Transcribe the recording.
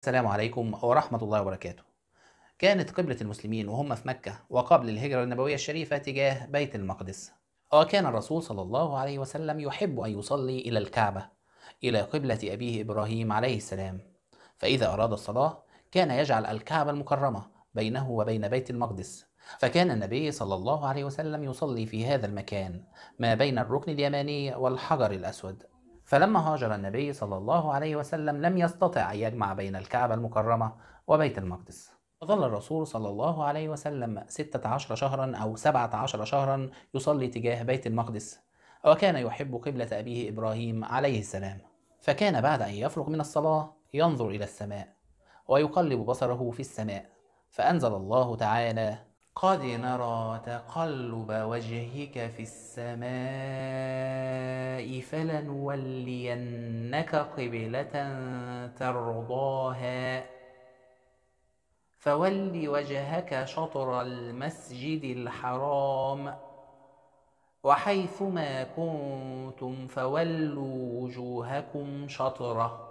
السلام عليكم ورحمة الله وبركاته. كانت قبلة المسلمين وهم في مكة وقبل الهجرة النبوية الشريفة تجاه بيت المقدس. وكان الرسول صلى الله عليه وسلم يحب أن يصلي إلى الكعبة إلى قبلة أبيه إبراهيم عليه السلام. فإذا أراد الصلاة كان يجعل الكعبة المكرمة بينه وبين بيت المقدس. فكان النبي صلى الله عليه وسلم يصلي في هذا المكان ما بين الركن اليماني والحجر الأسود. فلما هاجر النبي صلى الله عليه وسلم لم يستطع أن يجمع بين الكعبة المكرمة وبيت المقدس. فظل الرسول صلى الله عليه وسلم ستة عشر شهرا أو سبعة عشر شهرا يصلي تجاه بيت المقدس وكان يحب قبلة أبيه إبراهيم عليه السلام. فكان بعد أن يفرغ من الصلاة ينظر إلى السماء ويقلب بصره في السماء فأنزل الله تعالى قد نرى تقلب وجهك في السماء فلنولينك قبلة ترضاها فول وجهك شطر المسجد الحرام وحيثما كنتم فولوا وجوهكم شطره